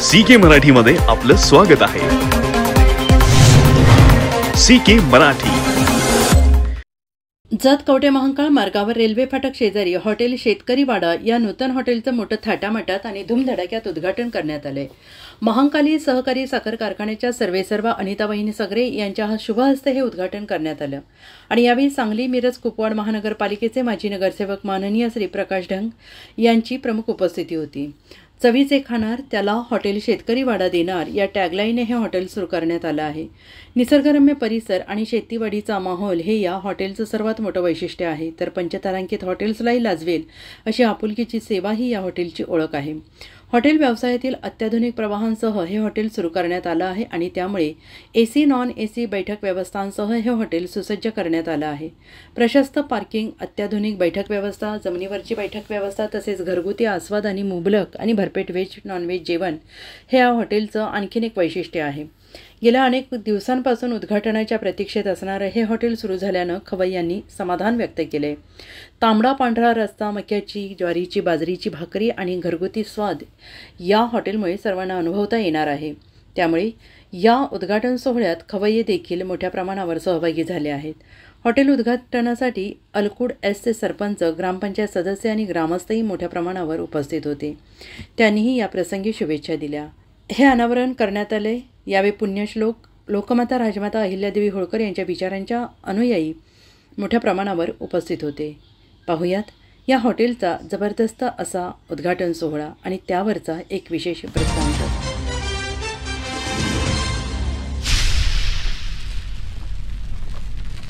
C के मराठीमध्ये आपलं स्वागत आहे. C K Marathi. Jat Kavathe Mahankal मार्गावर रेल्वे फाटक शेजारी हॉटेल शेतकरी वाडा या नूतन हॉटेलचं मोठं थाटामाटात आणि धूमधडाक्यात उद्घाटन करण्यात आलंय. महांकाली सहकारी साखर कारखान्याच्या सर्वेसर्वा अनिताबाईनी सगरे यांच्या हा शुभ हस्ते हे उद्घाटन करण्यात आलं. आणि यावेळी सांगली मिरज कुपवाड महानगरपालिकेचे माजी नगरसेवक माननीय श्री प्रकाश ढंग यांची प्रमुख उपस्थिती होती. चवीचे खाणार त्याला हॉटेल शेतकरी वाडा देणार या टॅगलाईने हे हॉटेल सुरू करण्यात आलं आहे. निसर्गरम्य परिसर आणि शेतीवाडीचा माहोल हे या हॉटेलचं सर्वात मोठं वैशिष्ट्य आहे. तर पंचतारांकित हॉटेल्सलाही लाजवेल अशी आपुलकीची सेवा ही या हॉटेलची ओळख आहे. हॉटेल व्यवसायातील अत्याधुनिक प्रवाहांसह हे हॉटेल सुरू करण्यात आलं आहे आणि त्यामुळे A C non A C बैठक व्यवस्थांसह हे हॉटेल सुसज्ज करण्यात आलं आहे. प्रशस्त पार्किंग अत्याधुनिक बैठक व्यवस्था जमिनीवरची बैठक व्यवस्था तसेच घरगुती आस्वाद आणि मुबलक आणि भरपेट व्हेज नॉनव्हेज जेवण हे या हॉटेलचं आणखीन एक वैशिष्ट्य आहे. गेल्या अनेक दिवसांपासून उद्घाटनाच्या प्रतीक्षेत असणारं हे हॉटेल सुरू झाल्यानं खवई यांनी समाधान व्यक्त केले. तांबडा पांढरा रस्ता मक्याची ज्वारीची बाजरीची भाकरी आणि घरगुती स्वाद या हॉटेलमुळे सर्वांना अनुभवता येणार आहे. त्यामुळे या उद्घाटन सोहळ्यात खवय्ये देखील मोठ्या प्रमाणावर सहभागी झाले आहेत. हॉटेल उद्घाटनासाठी अलकुड एसचे सरपंच ग्रामपंचायत सदस्य आणि ग्रामस्थही मोठ्या प्रमाणावर उपस्थित होते. त्यांनीही या प्रसंगी शुभेच्छा दिल्या. हे अनावरण करण्यात आले. यावेळी पुण्यश्लोक लोकमाता राजमाता अहिल्यादेवी होळकर यांच्या विचारांच्या अनुयायी मोठ्या प्रमाणावर उपस्थित होते. पाहुयात या हॉटेलचा जबरदस्त असा उद्घाटन सोहळा आणि त्यावरचा एक विशेष वृत्तांत.